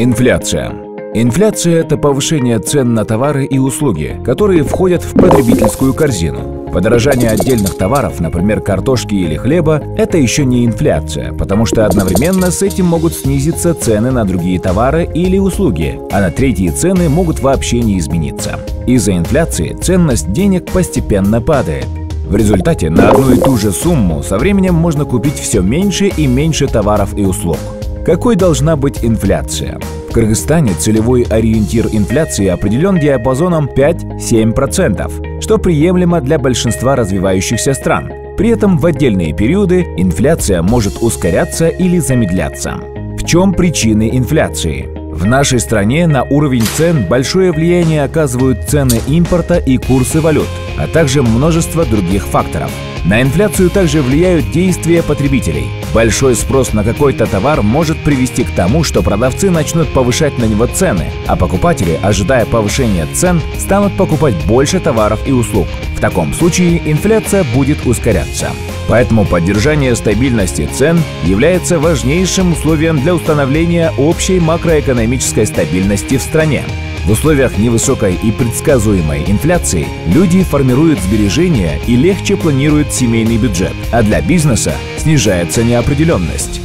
Инфляция. Инфляция – это повышение цен на товары и услуги, которые входят в потребительскую корзину. Подорожание отдельных товаров, например, картошки или хлеба, это еще не инфляция, потому что одновременно с этим могут снизиться цены на другие товары или услуги, а на третьи цены могут вообще не измениться. Из-за инфляции ценность денег постепенно падает. В результате на одну и ту же сумму со временем можно купить все меньше и меньше товаров и услуг. Какой должна быть инфляция? В Кыргызстане целевой ориентир инфляции определен диапазоном 5-7%, что приемлемо для большинства развивающихся стран. При этом в отдельные периоды инфляция может ускоряться или замедляться. В чем причины инфляции? В нашей стране на уровень цен большое влияние оказывают цены импорта и курсы валют, а также множество других факторов. На инфляцию также влияют действия потребителей. Большой спрос на какой-то товар может привести к тому, что продавцы начнут повышать на него цены, а покупатели, ожидая повышения цен, станут покупать больше товаров и услуг. В таком случае инфляция будет ускоряться. Поэтому поддержание стабильности цен является важнейшим условием для установления общей макроэкономической стабильности в стране. В условиях невысокой и предсказуемой инфляции люди формируют сбережения и легче планируют семейный бюджет, а для бизнеса снижается неопределенность.